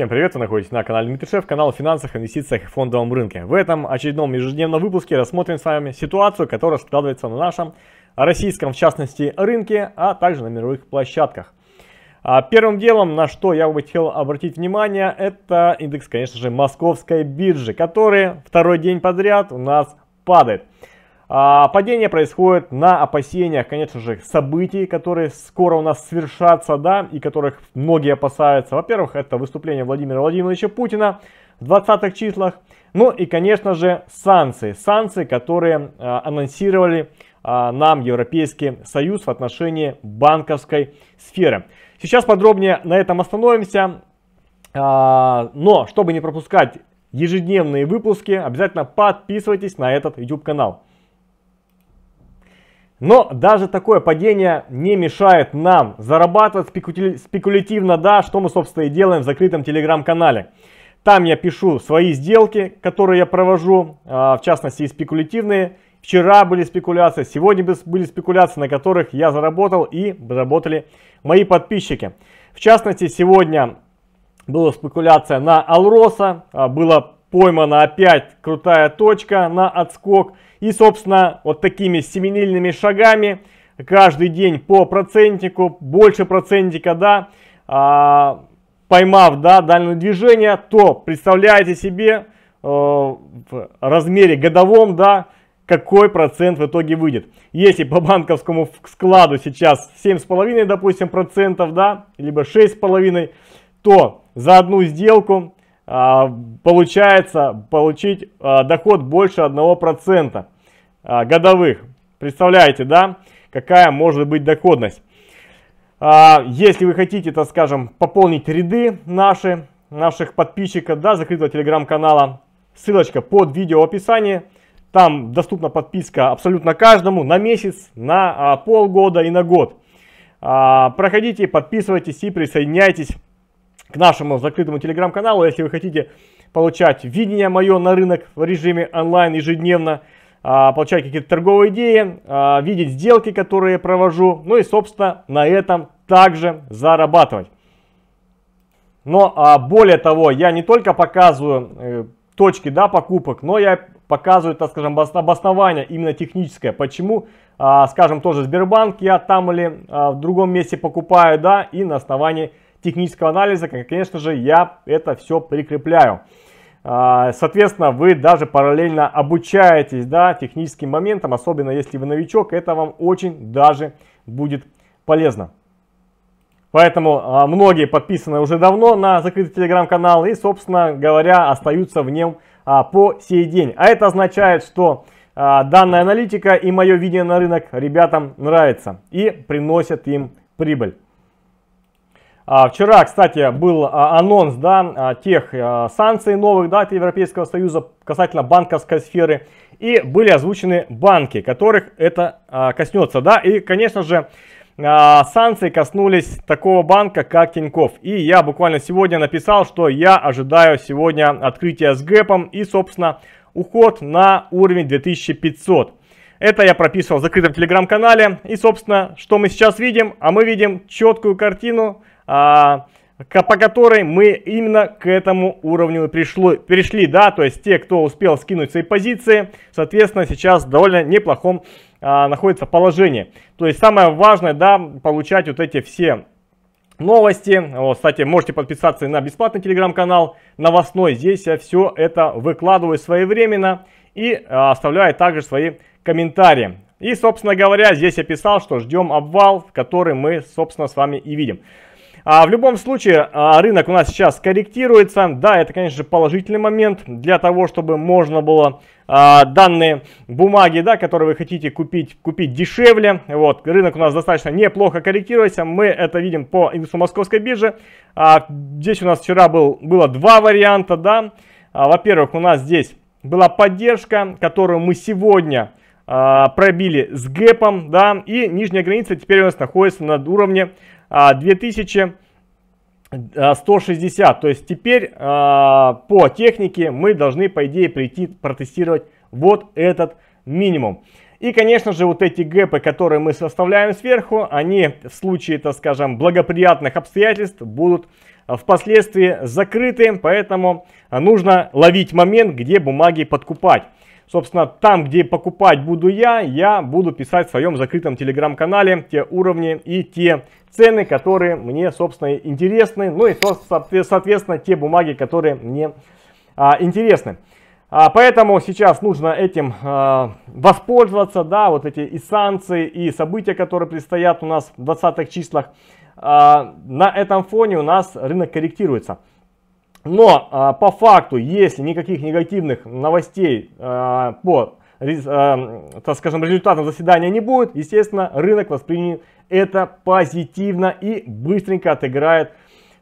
Всем привет, вы находитесь на канале Дмитрий Шеф, канал о финансах, инвестициях и фондовом рынке. В этом очередном ежедневном выпуске рассмотрим с вами ситуацию, которая складывается на нашем российском, в частности, рынке, а также на мировых площадках. А первым делом, на что я бы хотел обратить внимание, это индекс, конечно же, московской биржи, который второй день подряд у нас падает. А, падение происходит на опасениях, конечно же, событий, которые скоро у нас свершатся, да, и которых многие опасаются. Во-первых, это выступление Владимира Владимировича Путина в 20-х числах. Ну и, конечно же, санкции. Санкции, которые а, анонсировали а, нам Европейский Союз в отношении банковской сферы. Сейчас подробнее на этом остановимся. Но, чтобы не пропускать ежедневные выпуски, обязательно подписывайтесь на этот YouTube канал. Но даже такое падение не мешает нам зарабатывать спекулятивно, да, что мы, собственно, и делаем в закрытом телеграм-канале. Там я пишу свои сделки, которые я провожу, а, в частности и спекулятивные. Вчера были спекуляции, сегодня были спекуляции, на которых я заработал и заработали мои подписчики. В частности, сегодня была спекуляция на Алроса, а, было поймана опять крутая точка на отскок. И, собственно, вот такими семимильными шагами каждый день по процентику, больше процентика, да, а, поймав, да, дальнее движение, то представляете себе э, в размере годовом, да, какой процент в итоге выйдет. Если по банковскому складу сейчас 7,5, допустим, процентов, да, либо 6,5, то за одну сделку а, получается получить а, доход больше 1% а, годовых. Представляете, да, какая может быть доходность. Если вы хотите, так скажем, пополнить ряды наши, наших подписчиков, да, закрытого телеграм-канала, ссылочка под видео в описании. Там доступна подписка абсолютно каждому на месяц, на полгода и на год. Проходите, подписывайтесь и присоединяйтесь к нашему закрытому телеграм-каналу. Если вы хотите получать видение мое на рынок в режиме онлайн ежедневно, а, получать какие-то торговые идеи, а, видеть сделки, которые провожу, ну и, собственно, на этом также зарабатывать. Но а, более того, я не только показываю э, точки да, покупок, но я показываю, так скажем, обоснование именно техническое. Почему, скажем, тоже Сбербанк я там или в другом месте покупаю, да, и на основании технического анализа, конечно же, я это все прикрепляю. А, соответственно, вы даже параллельно обучаетесь да, техническим моментам, особенно если вы новичок, это вам очень даже будет полезно. Поэтому а, многие подписаны уже давно на закрытый телеграм-канал и, собственно говоря, остаются в нем а, по сей день. А это означает, что данная аналитика и мое видение на рынок ребятам нравится и приносит им прибыль. А, вчера, кстати, был а, анонс да, а, тех санкций новых да, от Европейского Союза касательно банковской сферы. И были озвучены банки, которых это коснется. Да? И, конечно же, санкции коснулись такого банка, как Тиньков. И я буквально сегодня написал, что я ожидаю сегодня открытия с гэпом и, собственно, уход на уровень 2500. Это я прописывал в закрытом телеграм-канале. И, собственно, что мы сейчас видим? А мы видим четкую картину по которой мы именно к этому уровню пришло, перешли, да, то есть те, кто успел скинуть свои позиции, соответственно, сейчас в довольно неплохом а, находится положении. То есть самое важное, да, получать вот эти все новости. Вот, кстати, можете подписаться на бесплатный телеграм-канал новостной. Здесь я все это выкладываю своевременно и а, оставляю также свои комментарии. И, собственно говоря, здесь я писал, что ждем обвал, который мы, собственно, с вами и видим. А в любом случае, а, рынок у нас сейчас корректируется. Да, это, конечно положительный момент для того, чтобы можно было а, данные бумаги, да, которые вы хотите купить, купить дешевле. Вот, рынок у нас достаточно неплохо корректируется. Мы это видим по индексу московской биржи. А, здесь у нас вчера был, было два варианта, да. А, Во-первых, у нас здесь была поддержка, которую мы сегодня а, пробили с гэпом, да, и нижняя граница теперь у нас находится над уровнем 2160. А, То есть теперь а, по технике мы должны, по идее, прийти протестировать вот этот минимум. И, конечно же, вот эти гэпы, которые мы составляем сверху, они в случае, так скажем, благоприятных обстоятельств будут впоследствии закрыты, поэтому нужно ловить момент, где бумаги подкупать. Собственно, там, где покупать буду я, я буду писать в своем закрытом телеграм-канале те уровни и те цены, которые мне, собственно, интересны. Ну и, соответственно, те бумаги, которые мне а, интересны. А, поэтому сейчас нужно этим а, воспользоваться, да, вот эти и санкции, и события, которые предстоят у нас в 20-х числах. А, на этом фоне у нас рынок корректируется. Но а, по факту, если никаких негативных новостей а, по а, так скажем, результатам заседания не будет, естественно, рынок воспримет это позитивно и быстренько отыграет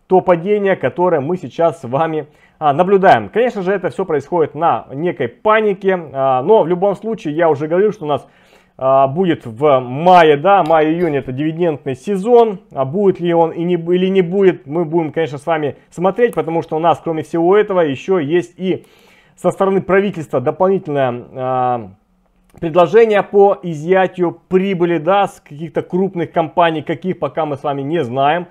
то падение, которое мы сейчас с вами а, наблюдаем. Конечно же, это все происходит на некой панике, но в любом случае, я уже говорил, что у нас будет в мае, да, май-июнь это дивидендный сезон, а будет ли он и не, или не будет, мы будем, конечно, с вами смотреть, потому что у нас, кроме всего этого, еще есть и со стороны правительства дополнительное предложение по изъятию прибыли, да, с каких-то крупных компаний, каких пока мы с вами не знаем.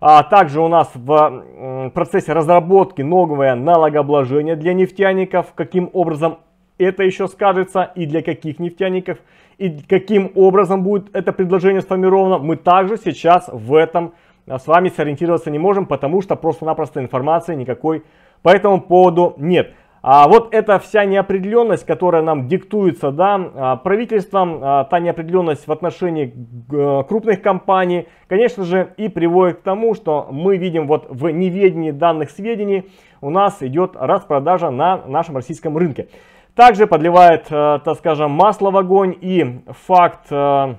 А также у нас в процессе разработки новое налогообложение для нефтяников. Каким образом это еще скажется и для каких нефтяников. И каким образом будет это предложение сформировано. Мы также сейчас в этом а, с вами сориентироваться не можем, потому что просто-напросто информации никакой по этому поводу нет. А вот эта вся неопределенность, которая нам диктуется да, а, правительством, а, та неопределенность в отношении э, крупных компаний, конечно же, и приводит к тому, что мы видим вот в неведении данных сведений у нас идет распродажа на нашем российском рынке. Также подливает, э, так скажем, масло в огонь и факт э,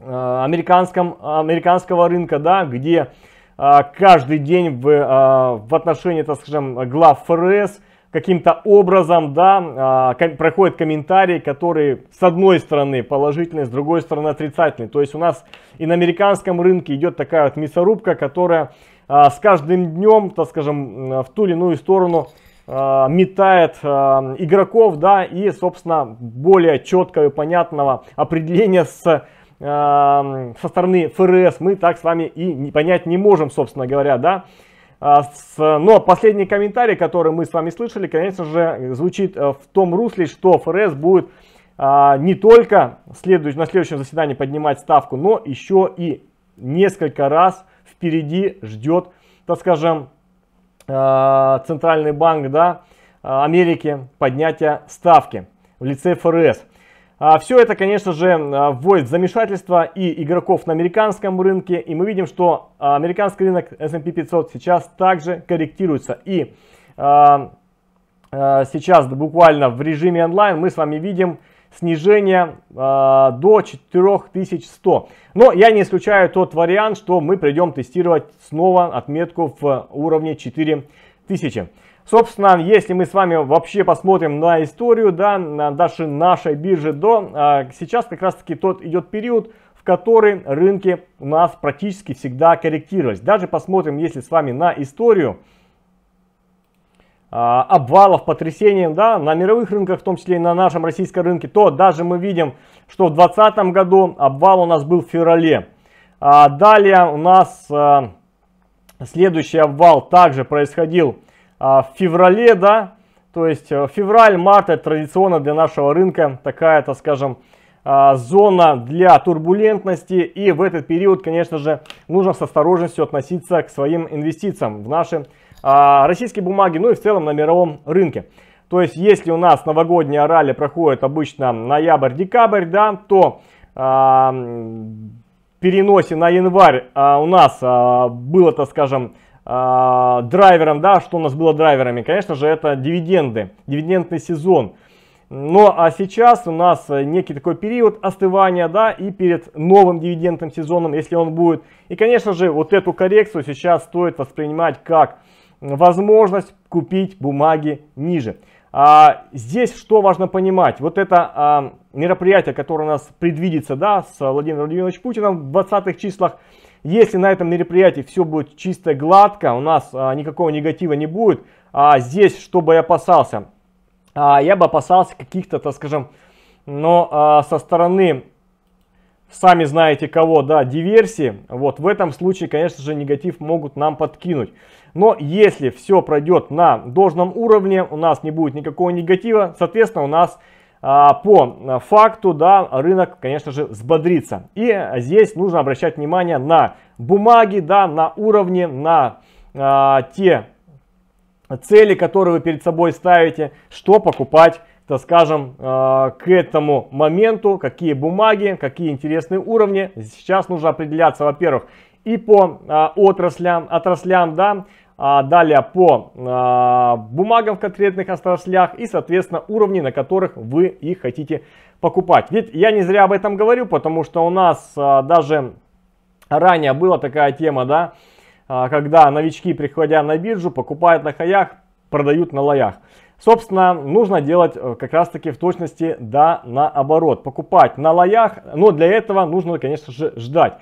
американском, американского рынка, да, где каждый день в, в отношении, так скажем, глав ФРС – каким-то образом, да, проходят комментарии, которые с одной стороны положительные, с другой стороны отрицательные. То есть у нас и на американском рынке идет такая вот мясорубка, которая с каждым днем, так скажем, в ту или иную сторону метает игроков, да, и, собственно, более четкого и понятного определения с со стороны ФРС мы так с вами и понять не можем, собственно говоря, да. А, но последний комментарий, который мы с вами слышали, конечно же, звучит э, в том русле, что ФРС будет не только на следующем заседании поднимать ставку, но еще и несколько раз впереди ждет, так скажем, Центральный банк да, Америки поднятия ставки в лице ФРС. А, Все это, конечно же, а, вводит в замешательство и игроков на американском рынке. И мы видим, что американский рынок S&P 500 сейчас также корректируется. И сейчас буквально в режиме онлайн мы с вами видим снижение до 4100. Но я не исключаю тот вариант, что мы придем тестировать снова отметку в уровне 4000. Собственно, если мы с вами вообще посмотрим на историю, да, на даже нашей биржи до, а, сейчас как раз таки тот идет период, в который рынки у нас практически всегда корректировались. Даже посмотрим, если с вами на историю обвалов, потрясений да, на мировых рынках, в том числе и на нашем российском рынке, то даже мы видим, что в 2020 году обвал у нас был в феврале. А далее у нас а, следующий обвал также происходил а, в феврале, да, то есть э, февраль-март это традиционно для нашего рынка такая, так скажем, а, зона для турбулентности. И в этот период, конечно же, нужно с осторожностью относиться к своим инвестициям в наши а, российские бумаги, ну и в целом на мировом рынке. То есть, если у нас новогодние ралли проходят обычно ноябрь-декабрь, да, то переносе на январь у нас было, так скажем, э, драйвером, да, что у нас было драйверами, конечно же, это дивиденды, дивидендный сезон. Но а сейчас у нас некий такой период остывания, да, и перед новым дивидендным сезоном, если он будет. И, конечно же, вот эту коррекцию сейчас стоит воспринимать как возможность купить бумаги ниже. А, здесь что важно понимать? Вот это а, мероприятие, которое у нас предвидится, да, с Владимиром Владимировичем Путиным в 20-х числах, если на этом мероприятии все будет чисто гладко, у нас а, никакого негатива не будет, а здесь, что бы я опасался? А, я бы опасался каких-то, так скажем, но а, со стороны сами знаете кого, да, диверсии, вот в этом случае, конечно же, негатив могут нам подкинуть. Но если все пройдет на должном уровне, у нас не будет никакого негатива, соответственно, у нас а, по факту, да, рынок, конечно же, взбодрится. И здесь нужно обращать внимание на бумаги, да, на уровни, на а, те цели, которые вы перед собой ставите, что покупать так скажем, э, к этому моменту, какие бумаги, какие интересные уровни. Сейчас нужно определяться, во-первых, и по э, отраслям, отраслям, да, а далее по э, бумагам в конкретных отраслях и, соответственно, уровни, на которых вы их хотите покупать. Ведь я не зря об этом говорю, потому что у нас даже ранее была такая тема, да, когда новички, приходя на биржу, покупают на хаях, продают на лоях. Собственно, нужно делать э, как раз таки в точности да наоборот. Покупать на лоях, но для этого нужно, конечно же, ждать.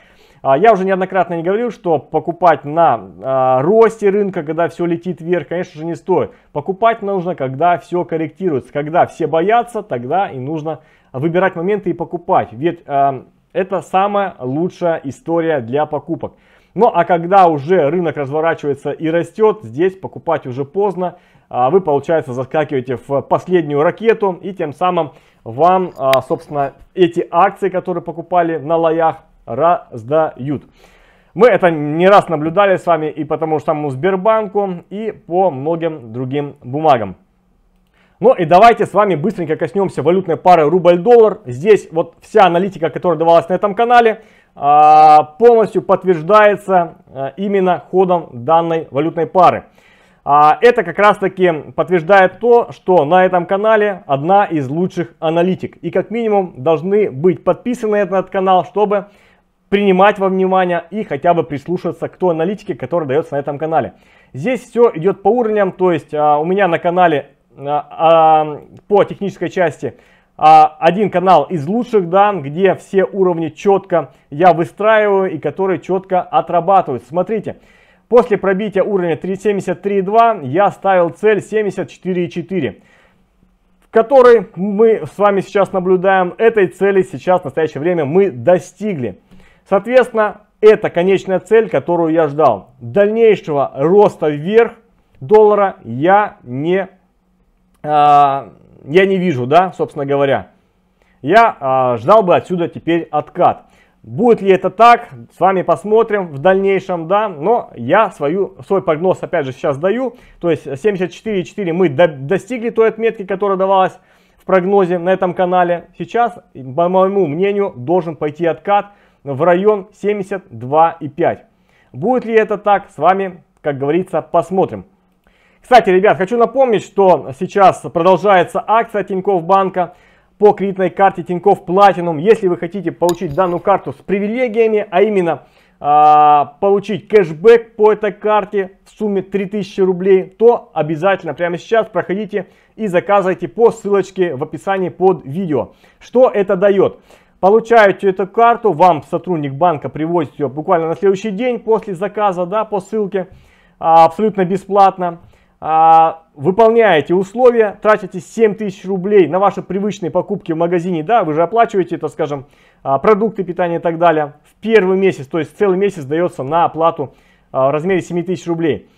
А, я уже неоднократно не говорил, что покупать на а, росте рынка, когда все летит вверх, конечно же, не стоит. Покупать нужно, когда все корректируется. Когда все боятся, тогда и нужно выбирать моменты и покупать. Ведь а, это самая лучшая история для покупок. Ну а когда уже рынок разворачивается и растет, здесь покупать уже поздно. А, вы, получается, заскакиваете в последнюю ракету и тем самым вам, а, собственно, эти акции, которые покупали на лоях, раздают. Мы это не раз наблюдали с вами и по тому же самому Сбербанку, и по многим другим бумагам. Ну и давайте с вами быстренько коснемся валютной пары рубль-доллар. Здесь вот вся аналитика, которая давалась на этом канале, полностью подтверждается именно ходом данной валютной пары. А, это как раз таки подтверждает то, что на этом канале одна из лучших аналитик. И как минимум должны быть подписаны на этот канал, чтобы принимать во внимание и хотя бы прислушиваться к той аналитике, которая дается на этом канале. Здесь все идет по уровням, то есть а, у меня на канале а, по технической части один канал из лучших, да, где все уровни четко я выстраиваю и которые четко отрабатывают. Смотрите, После пробития уровня 73.2 я ставил цель 74.4, в которой мы с вами сейчас наблюдаем. Этой цели сейчас в настоящее время мы достигли. Соответственно, это конечная цель, которую я ждал. Дальнейшего роста вверх доллара я не, э, я не вижу, да, собственно говоря. Я э, ждал бы отсюда теперь откат. Будет ли это так, с вами посмотрим в дальнейшем, да, но я свою, свой прогноз опять же сейчас даю, то есть 74,4 мы до, достигли той отметки, которая давалась в прогнозе на этом канале. Сейчас, по моему мнению, должен пойти откат в район 72,5. Будет ли это так, с вами, как говорится, посмотрим. Кстати, ребят, хочу напомнить, что сейчас продолжается акция Тинькофф банка по кредитной карте Тинькофф Platinum. Если вы хотите получить данную карту с привилегиями, а именно а, получить кэшбэк по этой карте в сумме 3000 рублей, то обязательно прямо сейчас проходите и заказывайте по ссылочке в описании под видео. Что это дает? Получаете эту карту, вам сотрудник банка привозит ее буквально на следующий день после заказа, да, по ссылке, а, абсолютно бесплатно. А, выполняете условия, тратите 7 тысяч рублей на ваши привычные покупки в магазине, да, вы же оплачиваете, это, скажем, а, продукты питания и так далее, в первый месяц, то есть целый месяц дается на оплату а, в размере 7 тысяч рублей.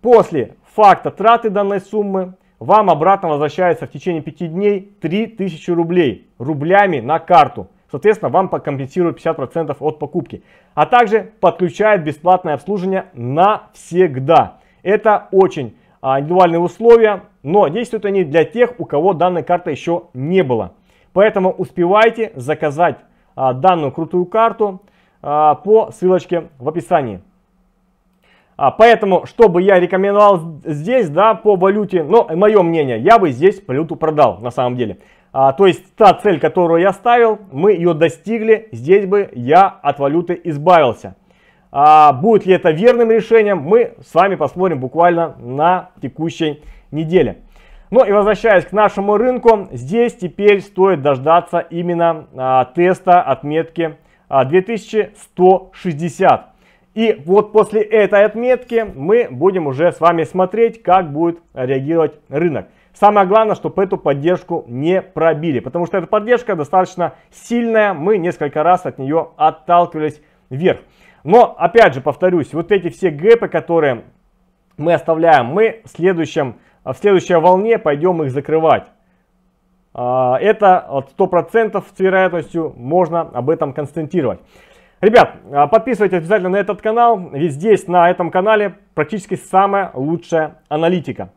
После факта траты данной суммы вам обратно возвращается в течение 5 дней 3000 рублей рублями на карту. Соответственно, вам компенсируют 50% от покупки. А также подключает бесплатное обслуживание навсегда. Это очень индивидуальные условия, но действуют они для тех, у кого данной карты еще не было. Поэтому успевайте заказать а, данную крутую карту а, по ссылочке в описании. Поэтому, что бы я рекомендовал здесь, да, по валюте, но мое мнение, я бы здесь валюту продал на самом деле. А, то есть та цель, которую я ставил, мы ее достигли, здесь бы я от валюты избавился. А будет ли это верным решением, мы с вами посмотрим буквально на текущей неделе. Ну и возвращаясь к нашему рынку, здесь теперь стоит дождаться именно а, теста отметки а, 2160. И вот после этой отметки мы будем уже с вами смотреть, как будет реагировать рынок. Самое главное, чтобы эту поддержку не пробили, потому что эта поддержка достаточно сильная, мы несколько раз от нее отталкивались вверх. Но, опять же, повторюсь, вот эти все гэпы, которые мы оставляем, мы в, следующем, в следующей волне пойдем их закрывать. А, это 100% с вероятностью можно об этом констатировать. Ребят, а, подписывайтесь обязательно на этот канал, ведь здесь на этом канале практически самая лучшая аналитика,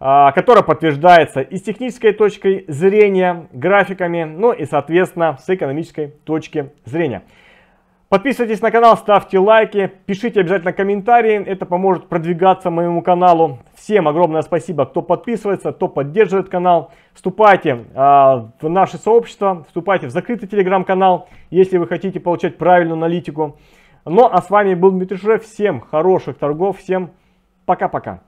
а, которая подтверждается и с технической точки зрения, графиками, ну и соответственно с экономической точки зрения. Подписывайтесь на канал, ставьте лайки, пишите обязательно комментарии, это поможет продвигаться моему каналу. Всем огромное спасибо, кто подписывается, кто поддерживает канал. Вступайте э, в наше сообщество, вступайте в закрытый телеграм-канал, если вы хотите получать правильную аналитику. Ну а с вами был Дмитрий Шурев, всем хороших торгов, всем пока-пока.